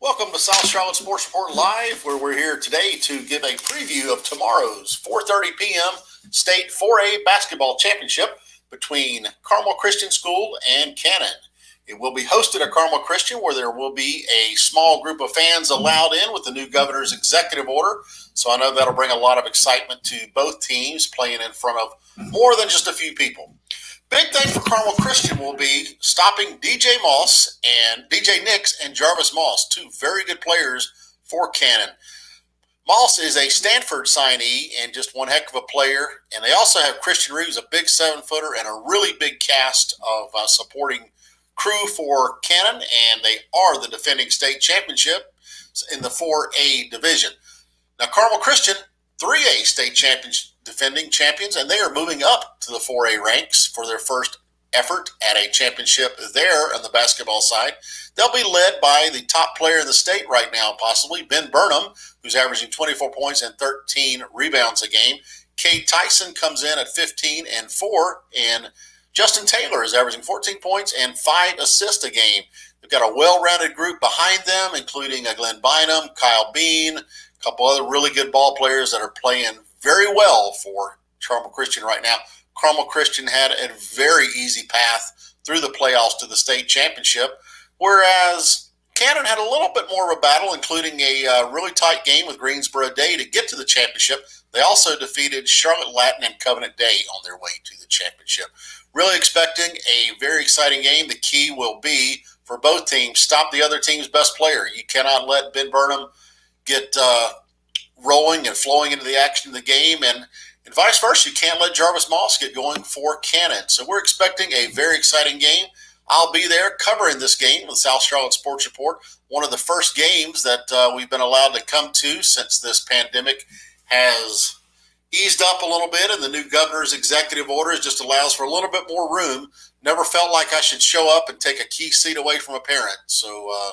Welcome to South Charlotte Sports Report Live, where we're here today to give a preview of tomorrow's 4:30 p.m. State 4A basketball championship between Carmel Christian School and Cannon. It will be hosted at Carmel Christian, where there will be a small group of fans allowed in with the new governor's executive order. So I know that'll bring a lot of excitement to both teams playing in front of more than just a few people. Big thing for Carmel Christian will be stopping DJ Moss and DJ Nix and Jarvis Moss, two very good players for Cannon. Moss is a Stanford signee and just one heck of a player. And they also have Christian Reeves, a big seven footer, and a really big cast of uh, supporting crew for Cannon. And they are the defending state championship in the 4A division. Now, Carmel Christian, 3A state champions, defending champions, and they are moving up to the 4A ranks for their first effort at a championship there on the basketball side. They'll be led by the top player in the state right now, possibly Ben Burnham, who's averaging 24 points and 13 rebounds a game. Cade Tyson comes in at 15 and 4, and Justin Taylor is averaging 14 points and 5 assists a game. They've got a well rounded group behind them, including a Glenn Bynum, Kyle Bean, a couple other really good ball players that are playing very well for Carmel Christian right now. Carmel Christian had a very easy path through the playoffs to the state championship, whereas Cannon had a little bit more of a battle, including a uh, really tight game with Greensboro Day to get to the championship. They also defeated Charlotte Latin and Covenant Day on their way to the championship. Really expecting a very exciting game. The key will be for both teams stop the other team's best player. You cannot let Ben Burnham get uh, rolling and flowing into the action of the game, and, and vice versa. You can't let Jarvis Moss get going for Cannon. So we're expecting a very exciting game. I'll be there covering this game with South Charlotte Sports Report. One of the first games that uh, we've been allowed to come to since this pandemic has eased up a little bit, and the new governor's executive orders just allows for a little bit more room. Never felt like I should show up and take a key seat away from a parent. So, uh,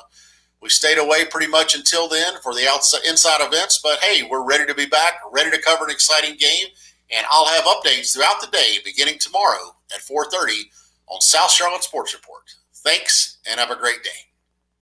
we stayed away pretty much until then for the outside inside events, but hey, we're ready to be back, ready to cover an exciting game, and I'll have updates throughout the day beginning tomorrow at 4:30 on South Charlotte Sports Report. Thanks and have a great day.